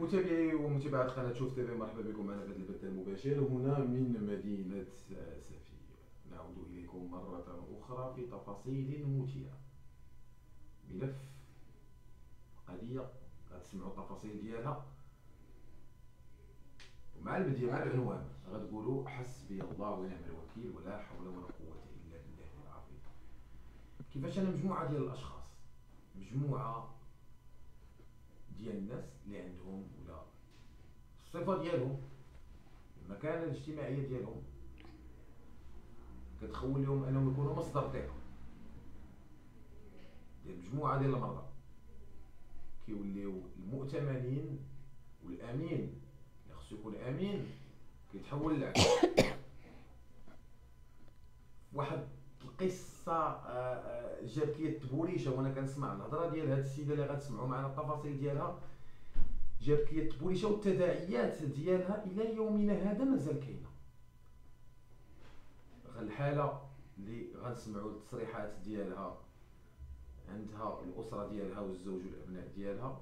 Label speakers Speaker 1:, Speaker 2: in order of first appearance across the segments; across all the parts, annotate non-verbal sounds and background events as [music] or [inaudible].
Speaker 1: متابعي ومتابعات قناة شوف تيفي مرحبا بكم معنا في هذا البث المباشر. هنا من مدينة سافي نعود إليكم مرة أخرى في تفاصيل مثيرة. ملف قضية غتسمعوا التفاصيل ديالها. ومع البداية مع العنوان غتقولوا حسبي الله ونعم الوكيل ولا حول ولا قوة إلا بالله العظيم. كيفاش أنا مجموعة ديال الأشخاص؟ مجموعة ديال الناس اللي عندهم ولا؟ الصفة ديالهم المكانة الاجتماعية ديالهم كتخول لهم أنهم يكونوا مصدر ثقة. ديال مجموعة ديال المرضى. كيوليو المؤتمنين والأمين. اللي خصو يكون أمين كيتحول لعكس [coughs] واحد القصة آه، آه، جات لي التبوليشه وأنا كنسمع الهضرة ديال هاد السيدة اللي غتسمعوا معنا التفاصيل ديالها. جات لي التبوليشه والتداعيات ديالها إلى يومنا هذا مازال كاينة. الحالة اللي غنسمعوا التصريحات ديالها عندها الأسرة ديالها والزوج والأبناء ديالها.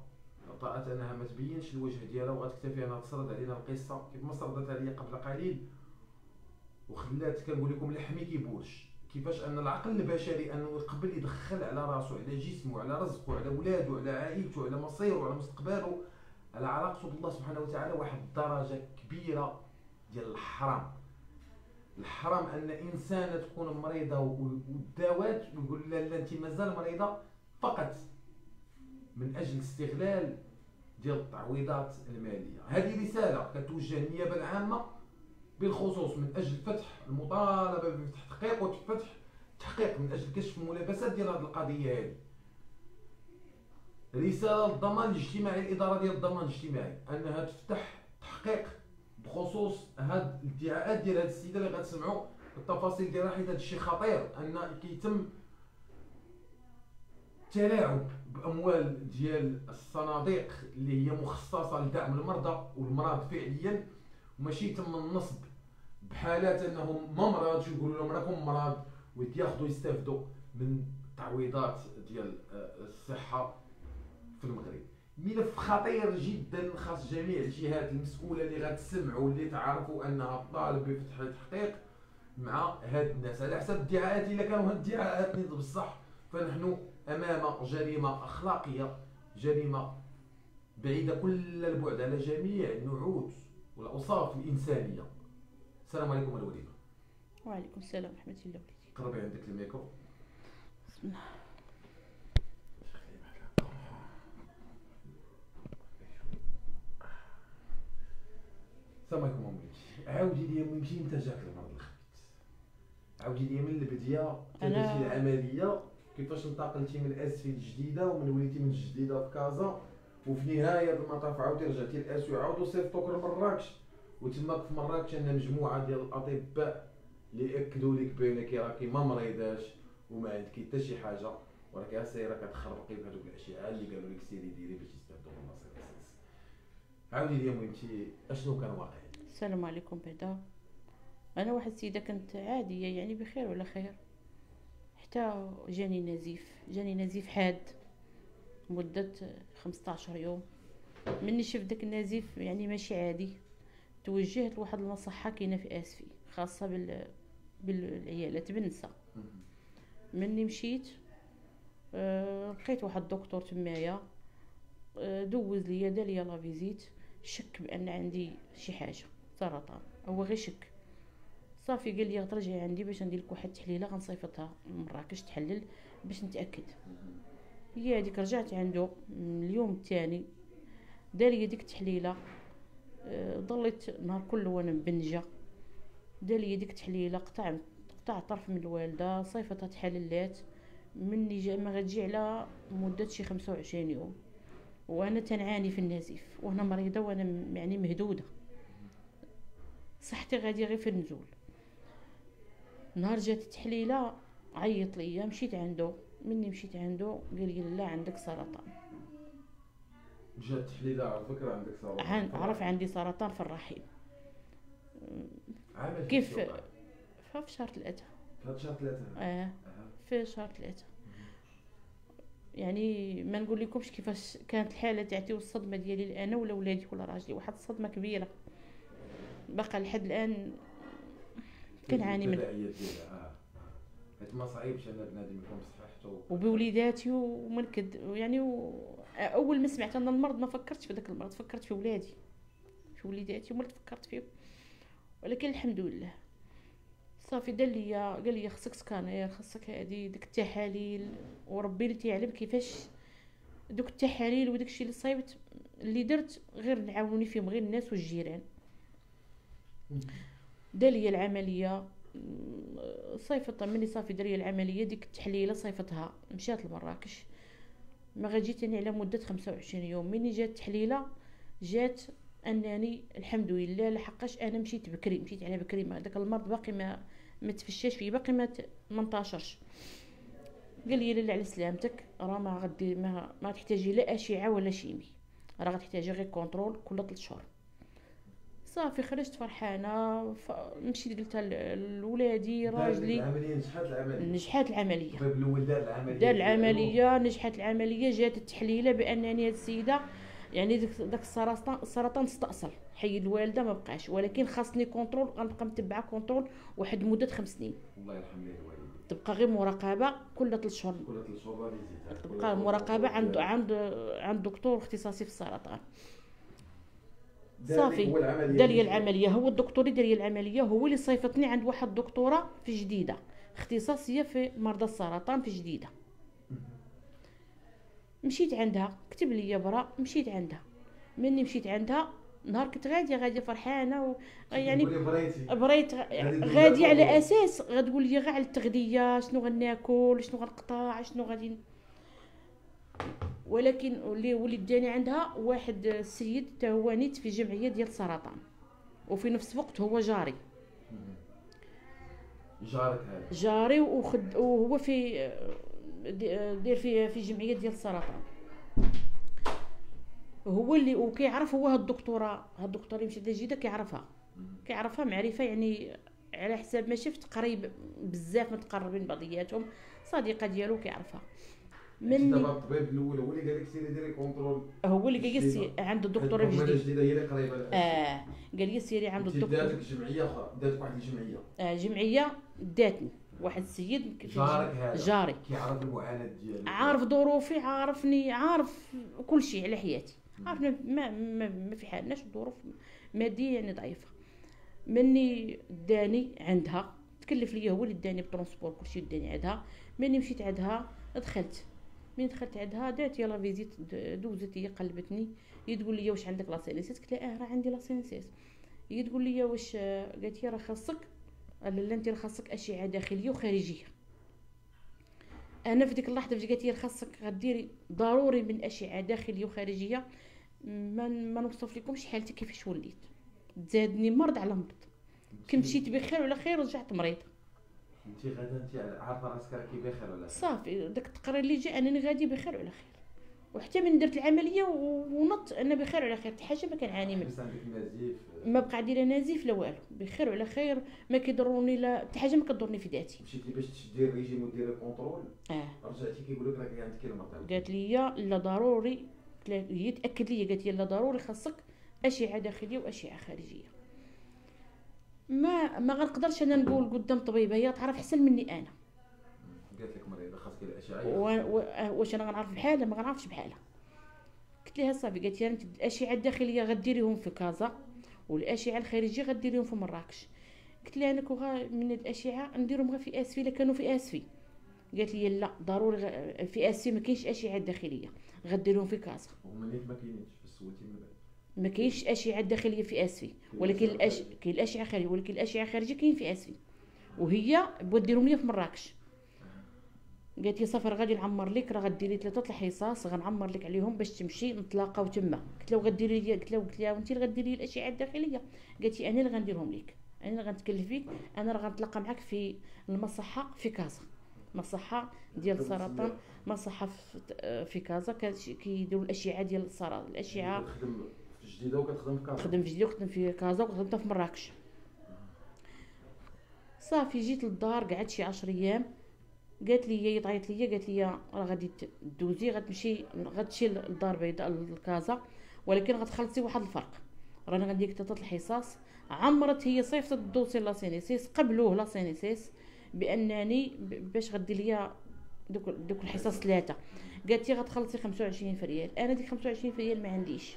Speaker 1: عطات أنها ما تبينش الوجه ديالها وغتكتفي أنها تسرد علينا القصة كيف ما سردت عليا قبل قليل. وخلات كنقول لكم لحمي كيبورش. كيفاش أن العقل البشري أنه يقبل يدخل على راسو على جسمه على رزقه على ولادو على عائلته على مصيره على مستقبله على علاقته بالله سبحانه وتعالى واحد الدرجة كبيرة ديال الحرام. الحرام أن إنسانة تكون مريضة وداوات ويقول لا لا انت مازال مريضة فقط من أجل استغلال ديال التعويضات المالية. هذه رسالة كتوجه النيابة العامة بالخصوص من أجل فتح المطالبة بفتح تحقيق وفتح تحقيق من أجل كشف الملابسات ديال هذه القضية هذه رسالة للضمان الاجتماعي الإدارة ديال الضمان الاجتماعي أنها تفتح تحقيق بخصوص هاد الادعاءات ديال هاد السيدة اللي غتسمعوا التفاصيل ديالها حيت هذا الشيء خطير أن كيتم تلاعب بأموال ديال الصناديق اللي هي مخصصة لدعم المرضى والمرض فعليا وماشي يتم النصب. بحالات أنهم ما مرض يقولوا لهم راكم مرض ويتياخذوا يستافدوا من التعويضات ديال آه، الصحة في المغرب. ملف خطير جدا خاص جميع الجهات المسؤولة اللي غتسمع واللي تعرفوا أنها طالب بفتح التحقيق مع هاد الناس. على حسب الادعاءات إلا كانوا هاد الادعاءات بصح فنحن أمام جريمة أخلاقية جريمة بعيدة كل البعد على جميع النعوت والأوصاف الإنسانية. السلام عليكم الوليده
Speaker 2: وعليكم السلام ورحمة الله وبركاته.
Speaker 1: قربي عندك الميكرو.
Speaker 2: بسم الله.
Speaker 1: السلام عليكم وليدي عاودي لي ممكن أنت جاك المرض الخبيث عاودي لي من البدايه
Speaker 2: أنا-
Speaker 1: العملية كيفاش انتقلتي من اسفي الجديده ومن وليتي من الجديده في كازا وفي نهاية المطاف عاودي رجعتي لاسفي وعاودوا صيفطوك لمراكش وتماك في مراكش عندنا مجموعة ديال الأطباء اللي أكدوا لك بأنك راكي ما مريضاش وما عندك حتى شي حاجة وراكي سايره كتخربقي بهذوك الاشعه اللي قالوا لك سيري ديري باش يستافدوا من لاسينيسيس عاودي لي مي فتي أشنو كان واقع؟
Speaker 2: السلام عليكم بعدا أنا واحد السيدة كنت عادية يعني بخير ولا خير. حتى جاني نزيف جاني نزيف حاد مدة 15 يوم. مني شفت داك النزيف يعني ماشي عادي. توجهت لواحد المصحة كاينة في اسفي خاصة بال بالعيالات بالنساء. مني مشيت آه، لقيت واحد الدكتور تمايا آه، دوز ليا دار ليا la visite شك بأن عندي شي حاجة سرطان. هو غير شك. صافي قال لي ترجعي عندي باش ندير لك واحد التحليلة غنصيفطها لمراكش تحلل باش نتأكد. هي هذيك رجعت عنده اليوم الثاني دار لي ديك التحليلة. ضليت النهار كله وأنا مبنجة. دار لي ديك التحليله قطع قطع طرف من الوالدة صيفطها تحللات مني جا ما غتجي على مدة شي 25 يوم. وأنا تنعاني في النزيف وأنا مريضة وأنا يعني مهدودة. صحتي غادي غير في النزول. نهار جات التحليلة عيط ليا مشيت عنده مني مشيت عنده قال لي لا عندك سرطان.
Speaker 1: جات تحليله على فكرة عندك سرطان.
Speaker 2: عن- عرف عندي سرطان في الرحم كيف-؟ ففي شهر ثلاثة
Speaker 1: في شهر
Speaker 2: ثلاثة
Speaker 1: آه.
Speaker 2: في شهر ثلاثة يعني ما نقول لكمش كيفاش كانت الحالة تاعتي والصدمة ديالي أنا ولا ولادي ولا راجلي. واحد الصدمة كبيرة. بقى لحد الآن كنعاني من
Speaker 1: حيت ما صعيبش أن بنادم يكون بصحته
Speaker 2: وبوليداتي ومنكد يعني و... أول ما سمعت أن المرض ما فكرتش في ذاك المرض فكرت في ولادي. في وليداتي وما فكرت فيهم. ولكن الحمد لله. صافي دار ليا قال لي خصك سكانير خصك هادي ديك التحاليل. وربي اللي تعلم كيفاش دوك التحاليل وداك الشيء اللي صايبت اللي درت غير نعاوني فيهم غير الناس والجيران. دار ليا العملية. صيفط مني صافي دار ليا العملية ديك التحليلة صيفطها مشات لمراكش. ما غجيتني على مدة 25 يوم. مني جات التحليله جات أنني الحمد لله لحقاش أنا مشيت بكري مشيت على بكري. ما داك المرض باقي ما ما تفشاش فيه باقي ما منتشرش قال لي لا على سلامتك راه ما غدي ما, ما تحتاجي لا أشعة ولا chimie. راه غتحتاجي غير contrôle كل 3 شهور صافي خرجت فرحانة. مشيت قلتها لولادي راجلي.
Speaker 1: نجحت العملية.
Speaker 2: نجحت العملية.
Speaker 1: الطبيب الأول دار العملية.
Speaker 2: دار العملية نجحت العملية جات التحليلة بأنني هاد السيدة يعني داك السرطان السرطان استأصل. حي الوالدة ما بقاش. ولكن خاصني contrôle غنبقى متبعة كونترول واحد مدة خمس سنين.
Speaker 1: الله يرحم ليه الوالدين
Speaker 2: تبقى غير مراقبة كل ثلاث شهور.
Speaker 1: كل ثلاث شهور
Speaker 2: تبقى مراقبة عند عند عند دكتور اختصاصي في السرطان. صافي. دار لي العملية هو الدكتور اللي دار لي العملية هو اللي صيفطني عند واحد الدكتورة في جديدة اختصاصية في مرضى السرطان في جديدة. مشيت عندها كتب لي برا مشيت عندها. مني مشيت عندها نهار كنت غادية غادية فرحانة و... يعني بريت غادي على أساس غتقول لي غير على التغذية شنو غناكل شنو غنقطع شنو غادي ولكن اللي ولي داني عندها واحد السيد تا هو نيت في جمعية ديال السرطان وفي نفس الوقت هو جاري.
Speaker 1: جارك هذا.
Speaker 2: جاري وخد وهو في دير في في جمعية ديال السرطان هو اللي وكيعرف هو هاد الدكتورة هاد الدكتورة اللي مشات لجيده كيعرفها. كيعرفها معرفة يعني على حساب ما شفت قريب بزاف متقربين بعضياتهم صديقة ديالو كيعرفها.
Speaker 1: من دابا الطبيب الأول هو اللي قال لك سيري ديري contrôle
Speaker 2: هو اللي قال لي عند الدكتوره
Speaker 1: الجديده الجديده هي اللي قريبة
Speaker 2: آه قال لي سيري عند الدكتور
Speaker 1: داتك جمعية أخرى داتك واحد الجمعيه
Speaker 2: آه جمعية داتني واحد السيد
Speaker 1: جارك هذا.
Speaker 2: جاري.
Speaker 1: كيعرف المعاناه ديالي
Speaker 2: عارف ظروفي عارفني عارف كل شيء على حياتي. عارف ما ما, ما في حالناش ظروف مادية يعني ضعيفة. مني داني عندها تكلف لي هو اللي داني بال transport كلشي داني عندها. مني مشيت عندها دخلت. من دخلت عندها دات ليا la visite دوزت هي قلبتني. هي تقول لي واش عندك la CNSS قلت لها آه راه عندي la CNSS هي تقول لي واش قالت لي راه خاصك لا أنت خاصك أشعة داخلية وخارجية. أنا في ديك اللحظة فاش قالت لي خاصك غديري ضروري من أشعة داخلية وخارجية ما ما نوصف لكمش حالتي كيفاش وليت. زادني مرض على مرض. كي مشيت بخير ولا خير رجعت مريض
Speaker 1: انت غادا انت عارفة راسك راكي بخير ولا
Speaker 2: صافي داك التقرير اللي جا أنني غادي بخير ولا خير. وحتى من درت العملية ونط أنا بخير وعلى خير. حاجة ما كنعاني منها ما بقى عندي لا نزيف لا والو. بخير وعلى خير ما كيضروني لا حتى حاجة ما كضرني في ذاتي.
Speaker 1: مشيتي باش تدير ريجيم وديري contrôle
Speaker 2: آه.
Speaker 1: رجعتي كيقول لك راك عندك المرض
Speaker 2: قالت لي لا ضروري. هي تأكد لي قالت لي لا ضروري خاصك أشعة داخلية وأشعة خارجية. ما ما غنقدرش أنا نقول قدام طبيبة هي تعرف احسن مني أنا.
Speaker 1: قالت لك مريضة خاصك الاشعه
Speaker 2: واش أنا غنعرف بحالها؟ ما غنعرفش بحالها. قلت لها صافي قالت لي أنت الأشعة الداخلية غديريهم في كازا والأشعة الخارجية غديريهم في مراكش. قلت لها أنا كوغا من الأشعة نديرهم غير في اسفي الا كانوا في اسفي قالت لي لا ضروري في اسفي ما كاينش أشعة داخلية غديرهم في كازا.
Speaker 1: ومنيت ما كاينش فسوتي من بعد.
Speaker 2: ما كاينش أشعة داخلية في آسفي. ولكن الأش... كاين الأشعة خارجية ولكن الأشعة الخارجيه كاين في آسفي. وهي بوديرهم لي في مراكش. قالت لي صافي غادي نعمر لك راه غديري ثلاثة الحصص غنعمر لك عليهم باش تمشي نتلاقاو تما. قلت له غديري لي قلت له قلت لها وانت اللي غديري الأشعة الداخلية. قالت لي أنا اللي غنديرهم لك. أنا اللي غنتكلف بك أنا راه غنتلاقى معاك في المصحة في كازا. مصحة ديال السرطان مصحة في كازا كيديروا الأشعة ديال السرطان الأشعة
Speaker 1: في جديدة وكتخدم في كازا
Speaker 2: تخدم في جديدة وكتخدم في كازا وخدمت في مراكش. صافي جيت للدار قعدت شي 10 أيام. قالت لي هي طعيت لي قالت لي راه غادي دوزي غتمشي غتمشي للدار البيضاء لكازا ولكن غتخلصي واحد الفرق. رانا غنديك ثلاثة الحصص عمرت هي صيفطت ال dossier la CNSS قبلوه la CNSS بأنني باش غدير ليا دوك دوك الحصص ثلاثة. قالت لي غتخلصي 25 فريال أنا ديك 25 فريال ما عنديش.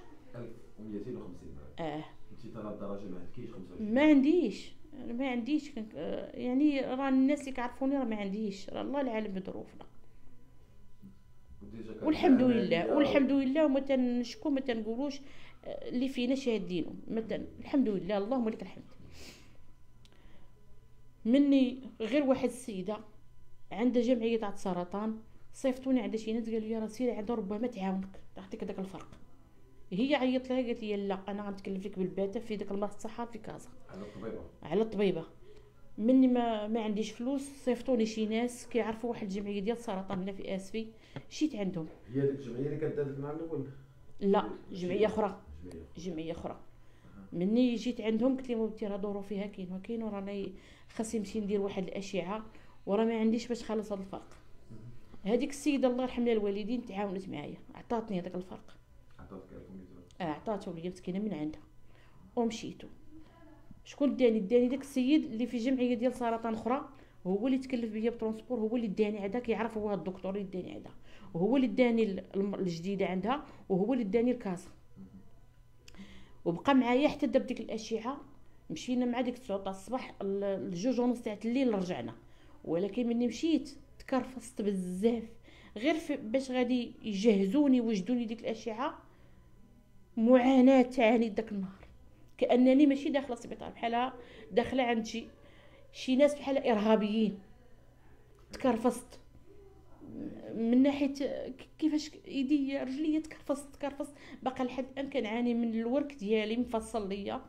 Speaker 1: 1250
Speaker 2: آه.
Speaker 1: انت ترى الدرجه ما عندكيش 25
Speaker 2: ما عنديش. ما عنديش. آه، يعني راه الناس اللي كيعرفوني راه ما عنديش. راه الله العالم بظروفنا. والحمد لله والحمد لله وما تنشكو ما تنقولوش آه، اللي فينا شاهدينه مثلا الحمد لله. اللهم لك الحمد. مني غير واحد السيدة عندها جمعية تاع السرطان صيفطوني عند شي ناس قالوا لي راه سيري عندها ربما تعاونك. تعطيك داك الفرق. هي عيطت لها قالت لي لا أنا غنتكلف لك بالباته في داك المرض الصحة في كازا.
Speaker 1: على الطبيبة.
Speaker 2: على الطبيبة. مني ما ما عنديش فلوس صيفطوني شي ناس كيعرفوا واحد الجمعية ديال السرطان هنا في اسفي مشيت عندهم.
Speaker 1: هي ديك الجمعية اللي كانت دازت مع الأول
Speaker 2: لا جمعية
Speaker 1: أخرى.
Speaker 2: جمعية أخرى. مني جيت عندهم قلت لهم بنتي راه دورو فيها كاين وكاين وراني خاصني نمشي ندير واحد الأشعة وراه ما عنديش باش نخلص هذا الفرق. هذيك السيدة الله يرحم الوالدين تعاونت معايا عطاتني هذاك الفرق.
Speaker 1: عطاتك 1200
Speaker 2: عطاتو ليا مسكينه من عندها. ومشيتو. شكون داني؟ داني داك السيد اللي في جمعية ديال سرطان أخرى. هو اللي تكلف بيا ب transport. هو اللي داني عندها كيعرف هو الدكتور اللي داني عندها وهو اللي داني الجديدة عندها. وهو اللي داني لكازا وبقى معايا حتى داب ديك الأشعة. مشينا مع ديك 9 تاع الصباح ال- الجوج ونص تاع الليل رجعنا. ولكن مني مشيت. تكرفصت بزاف. غير باش غادي يجهزوني ويوجدوني ديك الأشعة. معاناة تعاني داك النهار. كأنني ماشي داخلة السبيطار بحالها داخلة عند شي شي ناس بحال إرهابيين. تكرفصت. من ناحية كيفاش ايدي رجلي تكرفصت تكرفصت. باقا لحد الآن كنعاني من الورك ديالي مفصل ليا.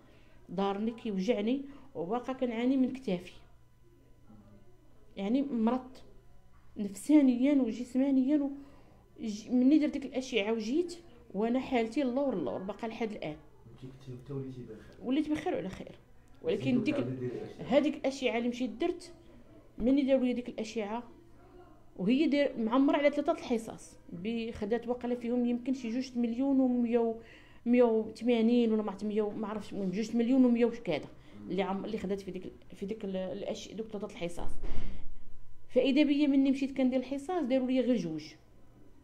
Speaker 2: ضارني كيوجعني. وباقا كنعاني من كتافي. يعني مرضت. نفسانيا وجسمانيا و... مني درت ديك الأشعة وجيت وأنا حالتي اللور اللور باقا لحد
Speaker 1: الآن.
Speaker 2: وليت بخير؟ وعلى خير. ولكن ديك. هذيك الاشعه اللي مشيت درت مني داروا لي ديك الاشعه وهي داير معمرة على ثلاثة الحصص. بخدات وقلة فيهم يمكن شي جوج مليون و 180 ولا ما عرفت 100 ما عرفتش المهم جوج مليون و 100 وكذا اللي عم اللي خدات في ديك في ديك ال- الأش... دوك ثلاثة الحصص. فإذا بيا مني مشيت كندير الحصص داروا لي غير جوج.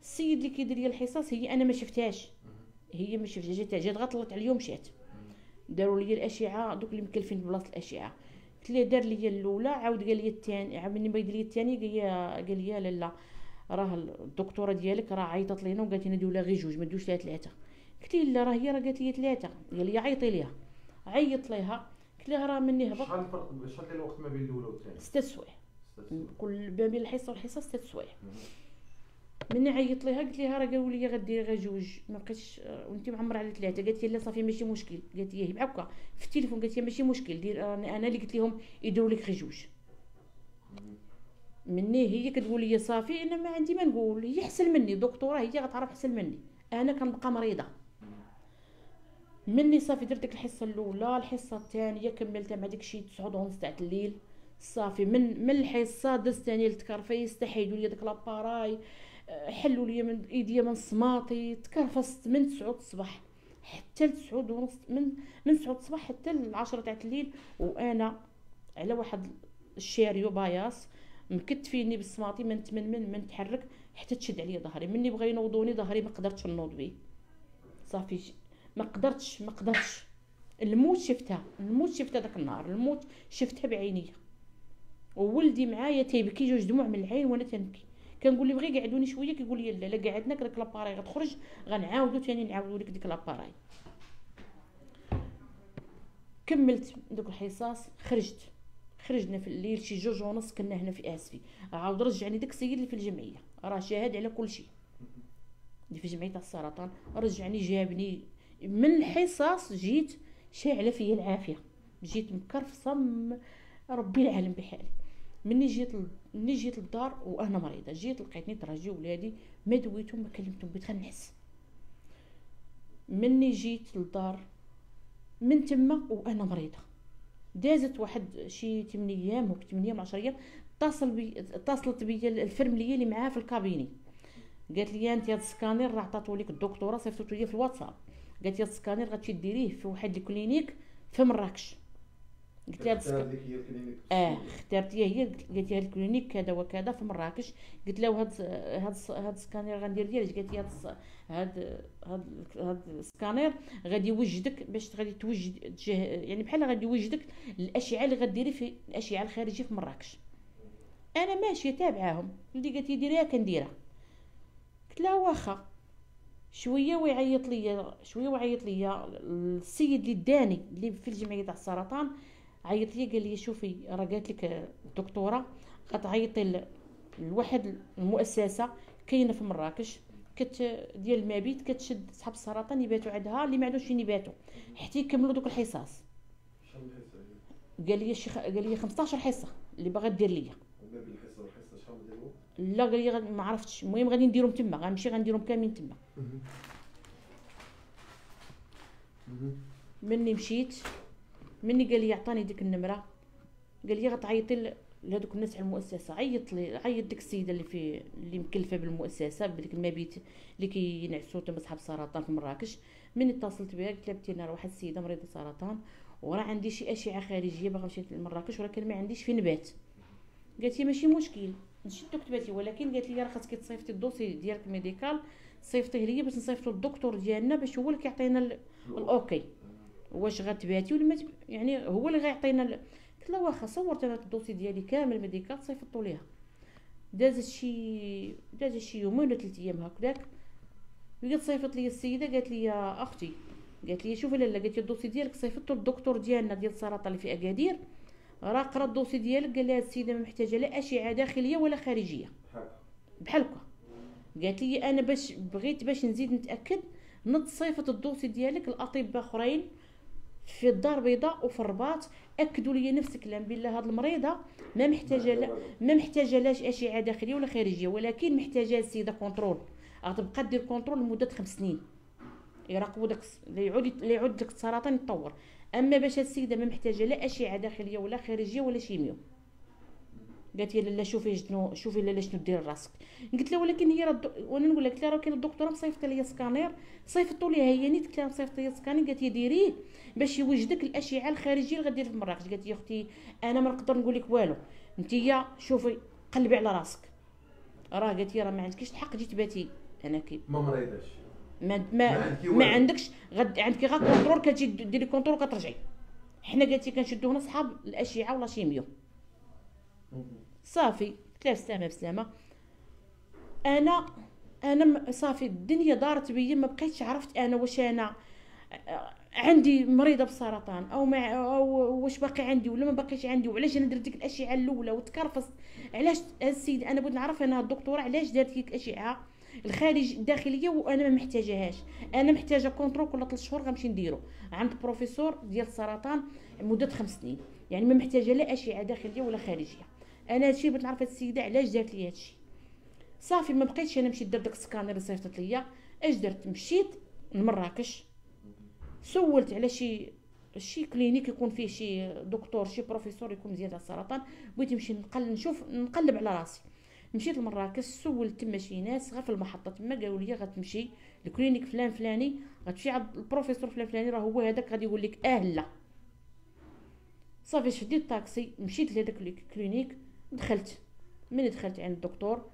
Speaker 2: السيد اللي كيدير لي الحصص هي أنا ما شفتهاش. هي ما شفتهاش. جات جات غا طلعت عليا ومشات داروا لي الأشعة دوك اللي مكلفين بلاصة الأشعة. قلت ليه دار لي الأولى عاود قال لي الثاني عاود مني ما يدير لي الثاني قال لي قال لي لا لا. راه الدكتورة ديالك راه عيطت لينا وقالت لنا نديو لها غير جوج ما نديوش لها ثلاثة قلت لي لا راه هي راه قالت لي ثلاثة قال لي عيطي ليها. عيط ليها. قلت لها راه مني هبط.
Speaker 1: شحال الفرق شحال الوقت ما بين الأولى والثانية؟
Speaker 2: ستة سوايع. كل ما بين الحصة والحصة ستة سوايع. مني عيط ليها قلت لها راه قالوا لي غديري غير جوج. ما بقيتش آه، وانت معمر على ثلاثة. قالت لي لا صافي ماشي مشكل. قالت لي هي هكا في التليفون قالت لي ماشي مشكل دير أنا أنا اللي قلت لهم يديروا لك غير جوج. مني هي كتقول لي صافي أنا ما عندي ما نقول. هي احسن مني دكتورة هي غتعرف احسن مني. أنا كنبقى مريضة. مني صافي درت ديك الحصة الأولى الحصة الثانية كملتها مع ديك شي 9 ونص تاع الليل. صافي من من الحصة دزت ثاني للتكرفيس تحيدوا لي داك l'appareil. آه، حلوا لي من ايديا من صماطي تكرفست من 9 الصباح حتى ل 9 ونص من من 9 الصباح حتى ل 10 تاع الليل. وأنا على واحد ال chariot paillasse مكتفيني بالصماطي ما نتمنمن ما نتحرك حتى تشد عليا ظهري. مني بغا ينوضوني ظهري ما قدرتش نوض بيه. صافي ما قدرتش ما قدرتش. الموت شفتها الموت شفتها داك النهار الموت شفتها بعينيا. وولدي معايا تيبكي جوج دموع من العين وأنا تنبكي. كنقول له بغي قعدوني شوية كيقول لي لا لا قعدناك داك l'appareil غتخرج غنعاودو ثاني نعاودو لك ديك لاباراي كملت دوك الحصص خرجت. خرجنا في الليل شي جوج ونص كنا هنا في آسفي. عاود رجعني داك السيد اللي في الجمعية. راه شاهد على كل شيء. اللي في جمعية السرطان رجعني جابني. من الحصص جيت شاعلة فيا العافية. جيت مكرفصه ربي العالم بحالي. مني جيت ل... مني جيت للدار وأنا مريضة جيت لقيتني تراجي ولادي ما دويتهم ما كلمتهم بغيت غير نحس مني جيت للدار من تما وأنا مريضة. دازت واحد شي 8 أيام هوك 8 أيام 10 أيام اتصل بي اتصلت بيا الفرملية اللي معاها في ال cabinet. قالت لي انت هذا السكانير راه عطاتو لك الدكتوره صيفطتو لي في الواتساب. قالت لي السكانير غتمشي ديريه في واحد ال clinique في مراكش
Speaker 1: قلت لها هذا
Speaker 2: آه اختارتيها هي قالت لي هذا ال clinique كذا وكذا في مراكش قلت لها هاد هاد هاد السكانير غندير ديالك. قالت لي هاد هاد هاد هاد السكانير غادي يوجدك باش غادي توجد يعني بحال غادي يوجدك الأشعة اللي غديري في الأشعة الخارجية في مراكش أنا ماشية تابعاهم. اللي قالت لي ديريها كنديرها قلت لها واخا. شوية ويعيط ليا شوية ويعيط ليا. السيد اللي داني اللي في الجمعية تاع السرطان عيط لي قال لي شوفي راه قالت لك الدكتورة غتعيطي لواحد المؤسسة كاينة في مراكش كت ديال المبيت كتشد صحاب السرطان يباتوا عندها اللي ما عندوش فين يباتوا حتى يكملوا دوك الحصص. قال لي الشيخ قال لي 15 حصة اللي باغا دير ليا. لا قال لي ما عرفتش. المهم غادي نديرهم تما غنمشي غنديرهم كاملين تما. مني مشيت. مني قال لي عطاني ديك النمرة. قال لي غتعيطي لهذوك الناس على المؤسسة. عيط لي عيط ديك السيدة اللي في اللي مكلفة بالمؤسسة بديك المبيت اللي كينعسوا تما صحاب السرطان في مراكش. من اتصلت بها قلت لها بنتي أنا واحد السيدة مريضة سرطان وراه عندي شي أشعة خارجية باغا نمشي لمراكش ولكن ما عنديش فين نبات. قالت لي ماشي مشكل. مشيت كتبتي ولكن قالت لي راه خاصك تصيفطي ال dossier ديالك médical صيفطيه ليا باش نصيفطو للدكتور ديالنا باش هو اللي كيعطينا ال OK. واش غتباتي ولا ما يعني هو اللي غيعطينا قلت له واخا صورت أنا ال dossier ديالي كامل médical صيفطو ليها دازت شي دازت شي يومين ولا ثلاث أيام هكذاك قلت صيفط لي السيدة قالت لي يا أختي قالت لي شوفي لالا قالت لي ال dossier ديالك صيفطو للدكتور ديالنا ديال السرطان اللي في أكادير. راه قرا ال dossier ديالك قال لها السيدة ما محتاجة لا أشعة داخلية ولا خارجية. بحال هكا. قالت لي أنا باش بغيت باش نزيد نتأكد نض صيفط ال dossier ديالك لأطباء أخرين في الدار البيضاء وفي الرباط. أكدوا لي نفس الكلام بالله هاد المريضة ما محتاجة لا ما محتاجة لاش أشعة داخلية ولا خارجية ولكن محتاجة السيدة contrôle غتبقى دير contrôle لمدة خمس سنين. يراقبوا داك لا يعود لا يعود داك السرطان يتطور. أما باش السيدة ما محتاجة لا أشعة داخلية ولا خارجية ولا chimio. قالت لي لاله شوفي شنو شوفي لاله شنو دير راسك. قلت لها ولكن هي رد... وأنا نقول لك راه كاين الدكتورة مصيفطة ليا سكانير. صيفطوا ليها هي نيت قلت لها مصيفطه ليا سكانير قالت لي ديريه باش يوجدك الأشعة الخارجية اللي غدير في مراكش قالت لي أختي أنا ما نقدر نقول لك والو. أنت شوفي قلبي على راسك. راه قالت لي راه ما عندكش الحق تجي تباتي أنا كي
Speaker 1: ما مريضاش.
Speaker 2: ما ما, ما عندكش غد عندك غير contrôle كتجي ديري contrôle كترجعي حنا قالت لي كنشدو هنا صحاب الأشعة ولا شيميو. صافي ثلاث سلامه بسلامة. أنا أنا صافي الدنيا دارت بيا ما بقيتش عرفت أنا واش أنا عندي مريضة بالسرطان أو ما أو واش باقي عندي ولا ما باقيش عندي وعلاش أنا درت ديك الأشعة الأولى وتكرفصت علاش السيد أنا بغيت نعرف أنا الدكتورة علاش دارت ديك الأشعة؟ الخارج الداخلية وأنا ما محتاجاهاش أنا محتاجة contrôle كل 3 شهور غنمشي نديرو. عند بروفيسور ديال السرطان مدة خمس سنين. يعني ما محتاجة لا أشعة داخلية ولا خارجية. أنا هادشي بغيت نعرف هاد السيدة علاش دارت لي هادشي. صافي ما بقيتش أنا مشيت درت داك السكانر اللي صيفطت ليا. أش درت؟ مشيت لمراكش سولت على شي شي clinique يكون فيه شي دكتور شي بروفيسور يكون مزيان على السرطان. بغيت نمشي نقل نشوف نقلب على راسي. مشيت لمراكش سولت تما شي ناس غير في المحطة تما قالوا لي غتمشي. لكلينيك فلان فلاني غتمشي عند البروفيسور فلان فلاني راه هو هذاك غادي يقول لك أه لا. صافي شديت الطاكسي مشيت لهداك الكلينيك دخلت. من دخلت عند الدكتور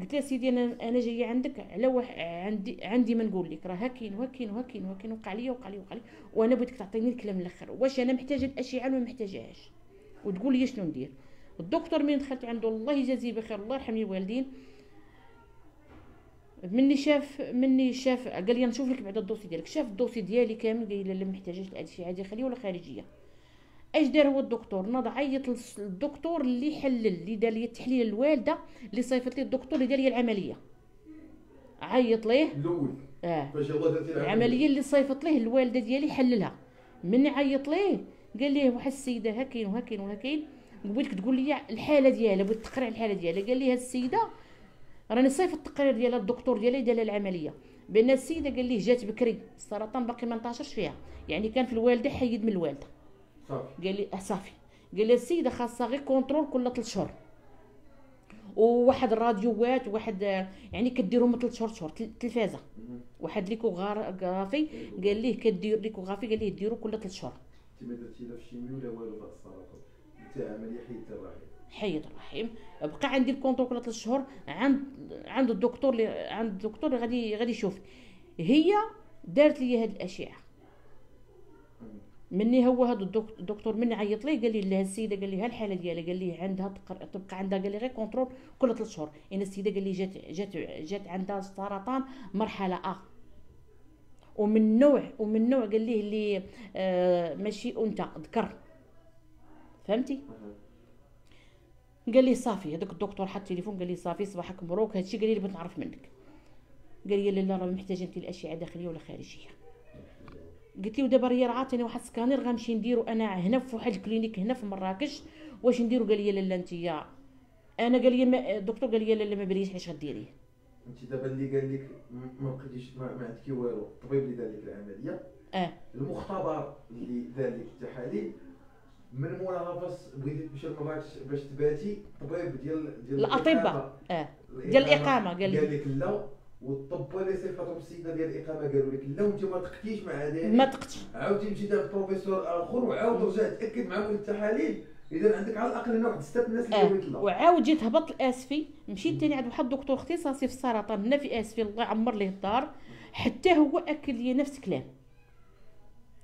Speaker 2: قلت له سيدي أنا أنا جاية عندك. على واحد عندي عندي ما نقول لك راه هاكين وهاكين وهاكين وهاكين وقع لي وقع لي وقع لي وأنا بغيتك تعطيني الكلام الأخر. واش أنا محتاجة الأشعة ولا ما محتاجاهاش وتقول لي شنو ندير. الدكتور من دخلت عنده الله يجازيه بخير الله يرحم الوالدين. مني شاف مني شاف قال لي نشوف لك بعد الدوسي ديالك. شاف الدوسي ديالي كامل قال لي لا محتاجاش الأشعة داخليه ولا خارجية. اش دار هو الدكتور؟ ناض عيط للدكتور اللي حلل اللي دار لي التحليل الوالدة اللي صيفط لي الدكتور اللي دار لي العملية. عيط ليه؟ الأول.
Speaker 1: آه. يلاه درتي
Speaker 2: العملية. اللي صيفط ليه الوالدة ديالي حللها. من عيط ليه؟ قال ليه واحد السيدة هاكين وهاكين وهاكين بغيتك تقول لي الحالة ديالها بغيت تقرا الحالة ديالها. قال لي هاد السيدة راني صيفط التقرير ديالها الدكتور ديالها دار العملية. بأن السيدة قال ليه جات بكري السرطان باقي ما انتشرش فيها. يعني كان في الوالدة حيد من
Speaker 1: الوالدة.
Speaker 2: قال لي آه صافي. قال لها السيدة خاصها غير contrôle كل ثلاث شهور. وواحد الراديوات وواحد يعني كديرهم ثلاث شهور شهور تل- تلفازة.
Speaker 1: مهم.
Speaker 2: واحد l'échographie قال ليه كدير l'échographie؟ قال ليه ديروا كل ثلاث شهور.
Speaker 1: انت ما درتي لا في ال chimie ولا والو هاد السرطان انت عملية حيدت الرحم
Speaker 2: حيد الرحيم. بقى عندي ال contrôle كل ثلاث شهور. عند عند الدكتور اللي عند الدكتور اللي غادي غادي يشوف هي دارت لي هاد الأشعة. مني هو هذا الدك- الدكتور مني عيط لي قال لي لا السيده قال لي هالحاله ديالها قال لي عندها تبقى عندها قال لي غير contrôle كل ثلاث شهور ان السيده قال لي جات جات جات عندها سرطان مرحله ا ومن نوع ومن نوع قال لي اللي آه ماشي انثى ذكر فهمتي قال لي صافي هذاك الدكتور حط التليفون قال لي صافي صباحك مبروك هادشي قال لي اللي بغيت نعرف منك قال لي لا راه محتاجه انت الاشعه داخليه ولا خارجيه قلت له دابا راه عاطيني واحد السكانير غنمشي نديرو أنا هنا في واحد ال clinique هنا في مراكش واش نديرو؟ قال لي لا لا أنت أنا قال لي ما الدكتور قال لي لا لا ما بريش علاش غديريه
Speaker 1: أنت دابا اللي قال لك ما بقيتيش ما, عندك والو. الطبيب اللي دار لك العملية.
Speaker 2: آه.
Speaker 1: المختبر اللي دار لك التحاليل من موراها فاس بغيتي تمشي لمراكش باش تباتي الطبيب ديال ديال. الإقامة-
Speaker 2: آه. ديال قال لي.
Speaker 1: قال لك لا. والطب اللي صيفطوا السيده ديال الإقامة قالوا لك لا وانت ما تقتيش مع ذلك
Speaker 2: ما تقتش.
Speaker 1: عاودتي مشيت عند بروفيسور آخر وعاود رجع تأكد مع مول التحاليل. إذا عندك على الأقل هنا واحد ستة الناس اللي قالوا لك لا
Speaker 2: وعاود جيت هبط الاسفي مشيت تاني عند واحد الدكتور اختصاصي في السرطان هنا في اسفي الله يعمر ليه الدار. حتى هو اكد لي نفس الكلام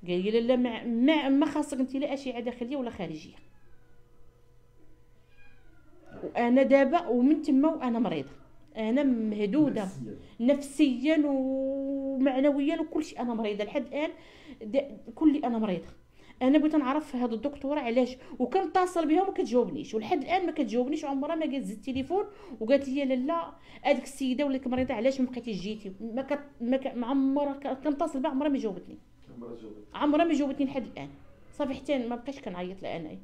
Speaker 2: قال لي لا لا ما, ما, ما خاصك أنت لا أشعة داخلية ولا خارجية. وأنا دابا ومن تما وأنا مريضة. أنا مهدودة.
Speaker 1: نفسياً.
Speaker 2: نفسيا ومعنويا وكل شيء. أنا مريضة لحد الآن. كلي أنا مريضة. أنا بغيت نعرف هاد الدكتورة علاش. وكنتصل بها وما كتجاوبنيش ولحد الآن ما كتجاوبنيش عمرها ما قالت زدت التليفون وقالت لي لا لا. هذيك السيدة ولات مريضة علاش ما بقيتيش جيتي؟ ما كت... ما, ك... ما عمرها كنتصل بها عمرها ما جاوبتني.
Speaker 1: عمرها
Speaker 2: ما جاوبتني. لحد الآن. صافي حتى ما بقيتش كنعيط لها انايا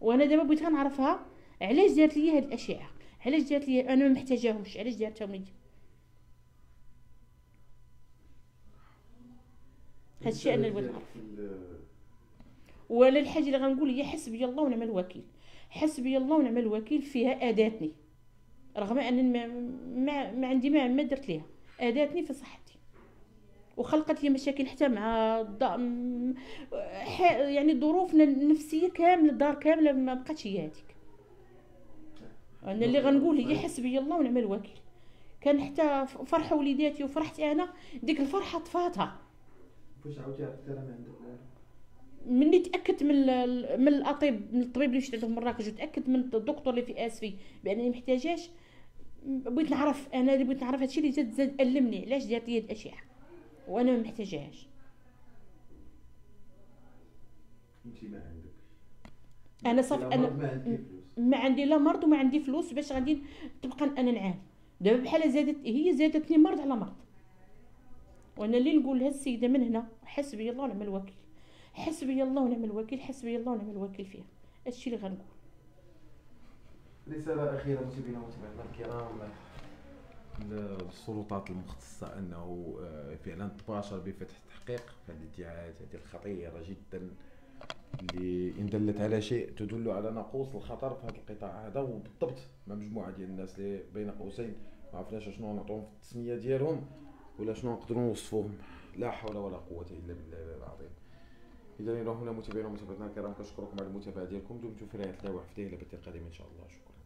Speaker 2: وأنا دابا بغيت غنعرفها علاش دارت لي هاد الأشعة. علاش دارت لي؟ أنا ما محتاجاهمش. علاش دارتهم لي؟ هادشي أنا بغيت نعرف. ولا الحاجة اللي غنقول هي حسبي الله ونعم الوكيل. حسبي الله ونعم الوكيل فيها أداتني. رغم ان ما, ما, ما عندي ما ما درت ليها. أداتني في صحتي. وخلقت لي مشاكل حتى مع الض... م- ح... يعني ظروفنا النفسية كاملة الدار كاملة ما بقاتش هي هذيك أنا اللي غنقول هي حسبي الله ونعم الوكيل. كان حتى فرحوا وليداتي وفرحت أنا ديك الفرحة طفاتها.
Speaker 1: فاش عاودتي عرفتي راه ما عندك
Speaker 2: مني تأكدت من من الاطباء من الطبيب اللي مشيت عنده في مراكش وتأكدت من الدكتور اللي في اسفي بأنني محتاجاش. بغيت نعرف أنا اللي بغيت نعرف هادشي اللي زاد زاد ألمني. علاش دارت لي الاشعه وأنا ما محتاجاهاش
Speaker 1: انت ما عندك
Speaker 2: أنا صافي
Speaker 1: أنا ما
Speaker 2: عندي لا مرض وما عندي فلوس باش غادي تبقى أنا نعاني. دابا بحال زادت هي زادتني مرض على مرض. وأنا اللي نقول لها السيدة من هنا حسبي الله ونعم الوكيل. حسبي الله ونعم الوكيل حسبي الله ونعم الوكيل فيها. هادشي اللي غنقول.
Speaker 1: رسالة أخيرة متابعينا ومتابعينا الكرام. للسلطات المختصة أنه آه، فعلا تباشر بفتح التحقيق. في هذه الادعاءات هذه الخطيرة جدا. اللي إن دلت على شيء تدل على نقوص الخطر في هذا القطاع هذا وبالضبط مع مجموعة ديال الناس اللي بين قوسين ما عرفناش شنو نعطوهم في التسمية ديالهم ولا شنو نقدروا نوصفوهم. لا حول ولا قوة إلا بالله العظيم. إذا إلى هنا متابعينا ومتابعينا الكرام كنشكركم على المتابعة ديالكم. دمتم في رعاية الله وحفظه. إلى بث قادم إن شاء الله. شكرا.